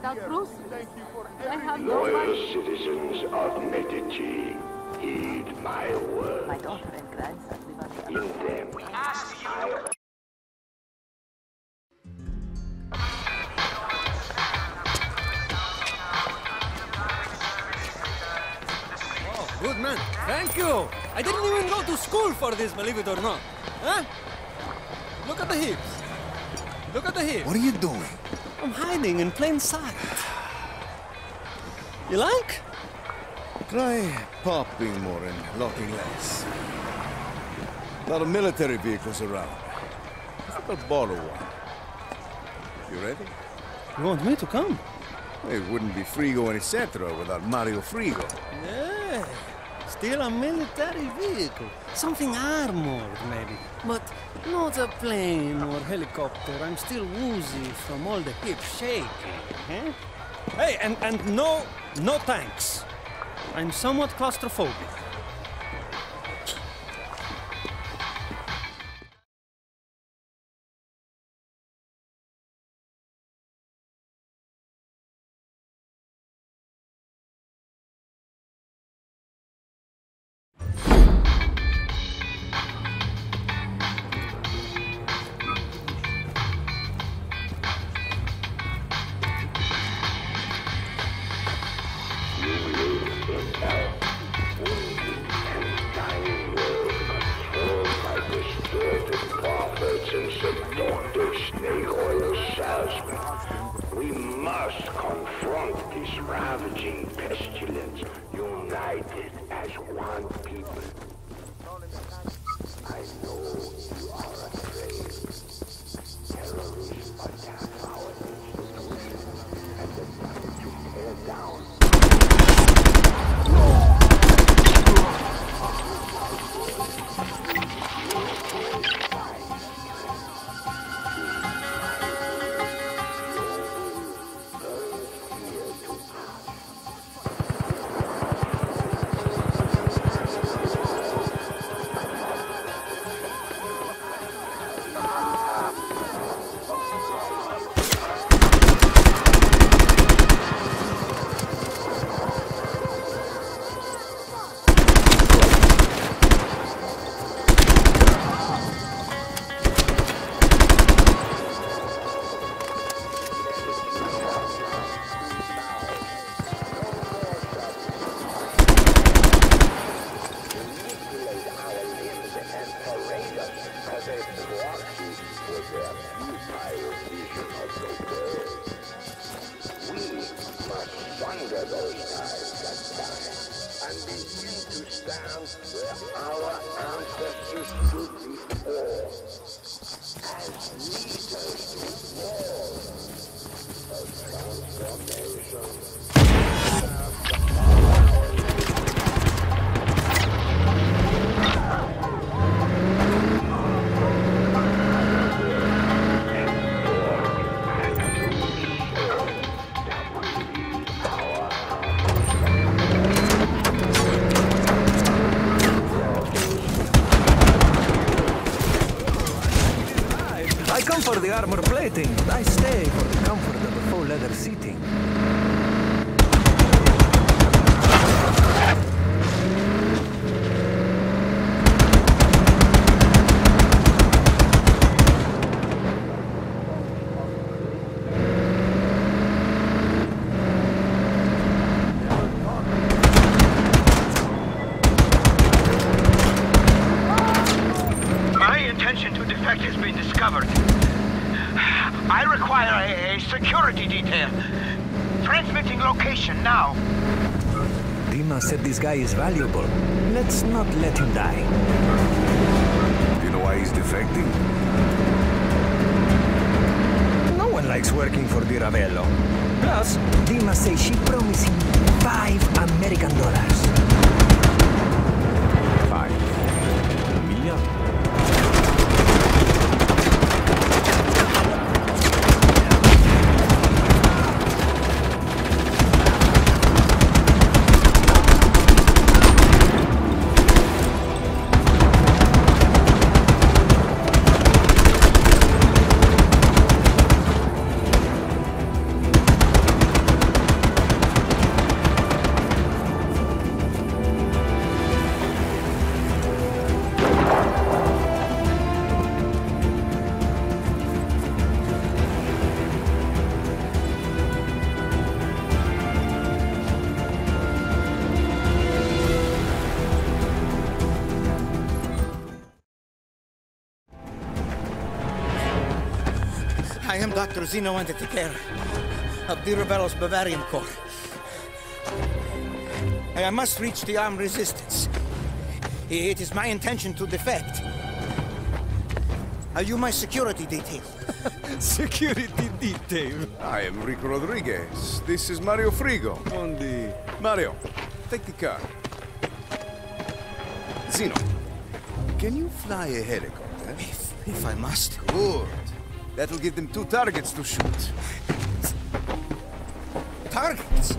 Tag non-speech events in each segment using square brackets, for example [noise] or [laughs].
without Bruce. I have no Loyal money. citizens of Medici, heed my word. My daughter and grandson live on the In them, I Oh, good man. Thank you. I didn't even go to school for this, believe it or not. Huh? Look at the hips. Look at the hips. What are you doing? I'm hiding in plain sight. You like? Try popping more and locking less. A lot of military vehicles around. I I'll borrow one. You ready? You want me to come? It wouldn't be Frigo and etc. without Mario Frigo. Yeah. Still a military vehicle. Something armored, maybe. But not a plane or helicopter. I'm still woozy from all the hip shaking. Huh? Hey, and, and no, no tanks. I'm somewhat claustrophobic. Confront this ravaging pestilence, united as one people. I know where our ancestors stood before as leaders plating, but I stay for the comfort of the full leather seating. My intention to defect has been discovered. I require a, a security detail. Transmitting location now. Dima said this guy is valuable. Let's not let him die. Do you know why he's defecting? No one likes working for Di Ravello. Plus, Dima says she promised him five American dollars. Dr. Zeno wanted to take care of Di Ravello's Bavarium Corps. I must reach the armed resistance. It is my intention to defect. Are you my security detail? [laughs] Security detail. I am Rico Rodriguez. This is Mario Frigo on the... Mario, take the car. Zeno, can you fly a helicopter? If, if I must. Good. That'll give them two targets to shoot. Targets?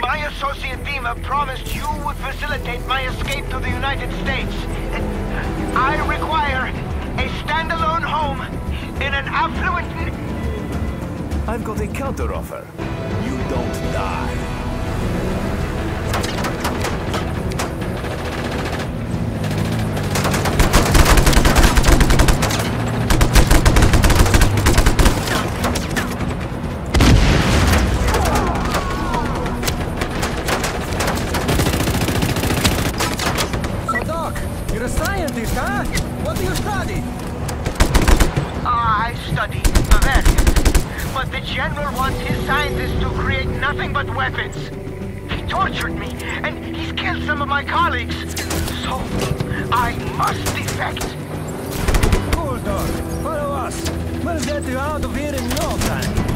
My associate Dima promised you would facilitate my escape to the United States. I require a standalone home in an affluent... I've got a counteroffer. You don't die. Study. But the General wants his scientists to create nothing but weapons. He tortured me, and he's killed some of my colleagues. So, I must defect. Doc. Follow us. We'll get you out of here in no time.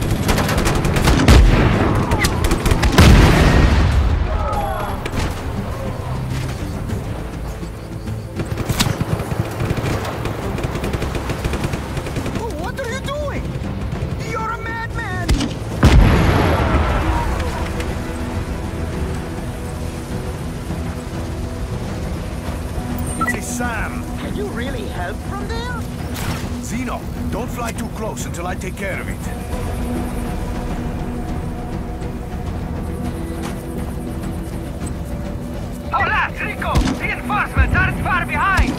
Zeno, don't fly too close until I take care of it. Hola, Rico! Reinforcements aren't far behind!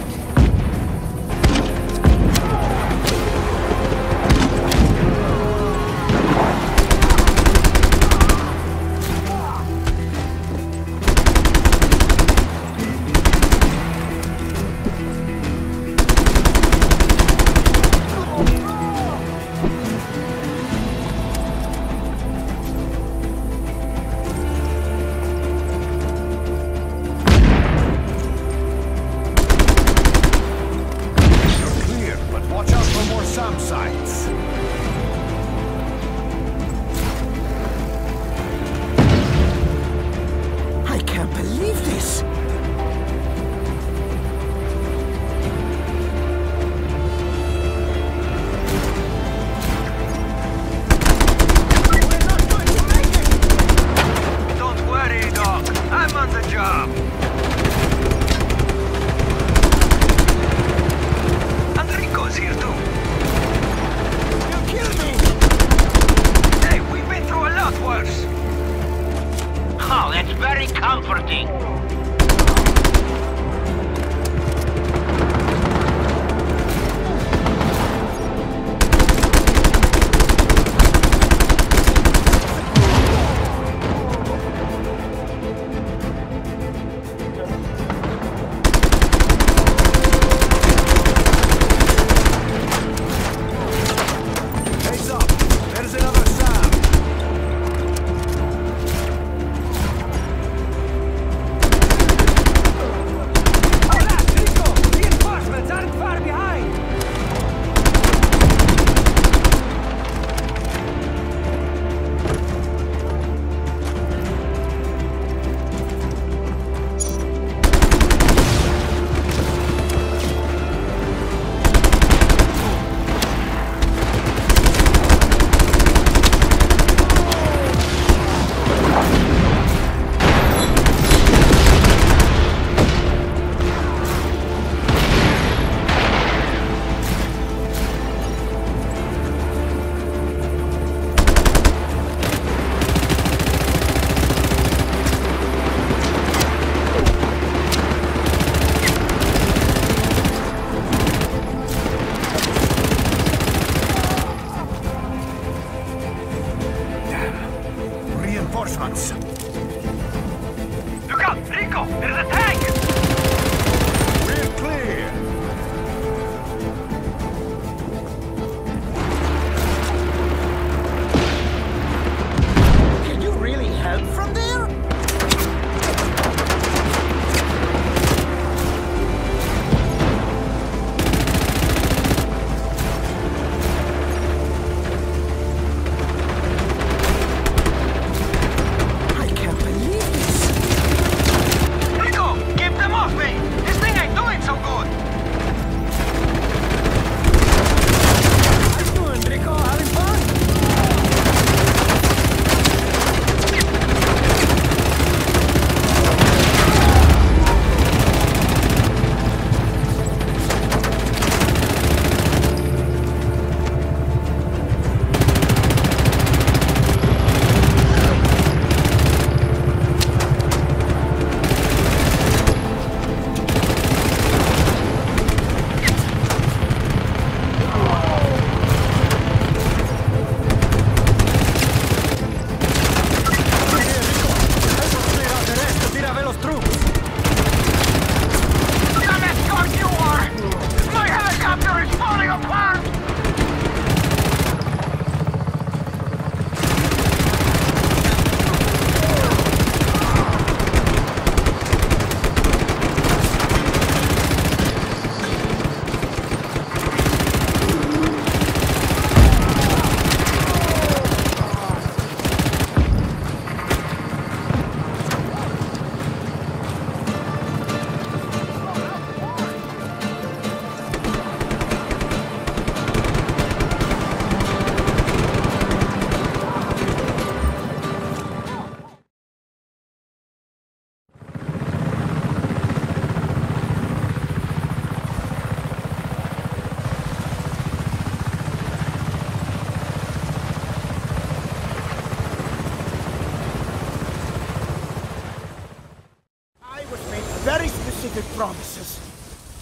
Promises.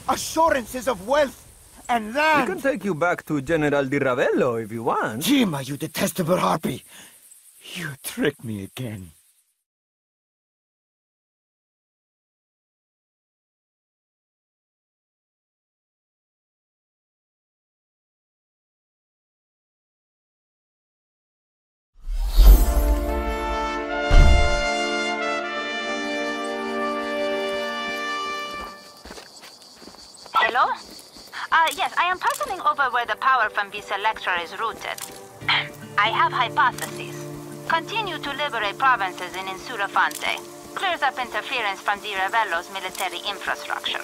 Assurances of wealth and We land. can take you back to General Di Ravello if you want. Dima, you detestable harpy. You tricked me again. Uh, yes, I am puzzling over where the power from this Electra is rooted. [clears throat] I have hypotheses. Continue to liberate provinces in Insula Fonte. Clears up interference from Di Ravello's military infrastructure.